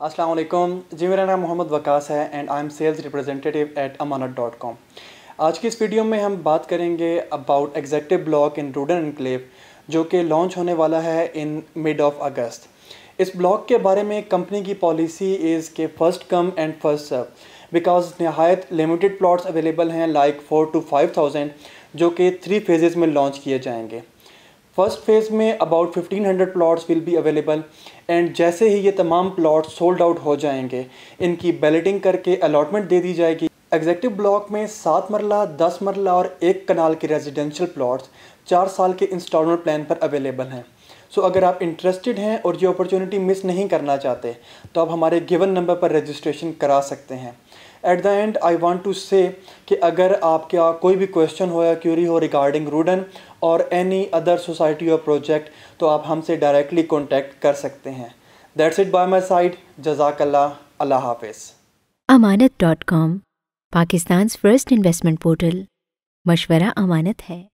वालेकुम जी, मेरा नाम मोहम्मद वकास है and I am sales representative at Amanat dot com आज की इस वीडियो में हम बात करेंगे about executive block in Rudn enclave जो कि लॉन्च होने वाला है इन मिड ऑफ़ अगस्त इस ब्लॉक के बारे में कंपनी की पॉलिसी इज़ के first come and first serve because नहायत लिमिटेड प्लॉट्स अवेलेबल हैं like four to five thousand जो कि थ्री फेजेज़ में लॉन्च किए जाएँगे। फ़र्स्ट फ़ेज़ में about 1500 plots will be available and जैसे ही ये तमाम प्लॉट सोल्ड आउट हो जाएँगे इनकी बैलेटिंग करके अलाटमेंट दे दी जाएगी। एग्जेक्टिव ब्लॉक में सात मरला दस मरला और एक कनाल के रेजिडेंशियल प्लॉट्स चार साल के इंस्टॉलमेंट प्लान पर अवेलेबल हैं। सो so, अगर आप इंटरेस्टेड हैं और ये अपॉर्चुनिटी मिस नहीं करना चाहते तो आप हमारे गिवन नंबर पर रजिस्ट्रेशन करा सकते हैं। At the end I want to say कि अगर आपका कोई भी क्वेश्चन हो या क्यूरी हो रिगार्डिंग रूडन और एनी अदर सोसाइटी और प्रोजेक्ट तो आप हमसे डायरेक्टली कॉन्टेक्ट कर सकते हैं। That's it by my side जजाकल्ला अल्लाह हाफिज़ Amanat dot com Pakistan first investment portal मशवरा अमानत है।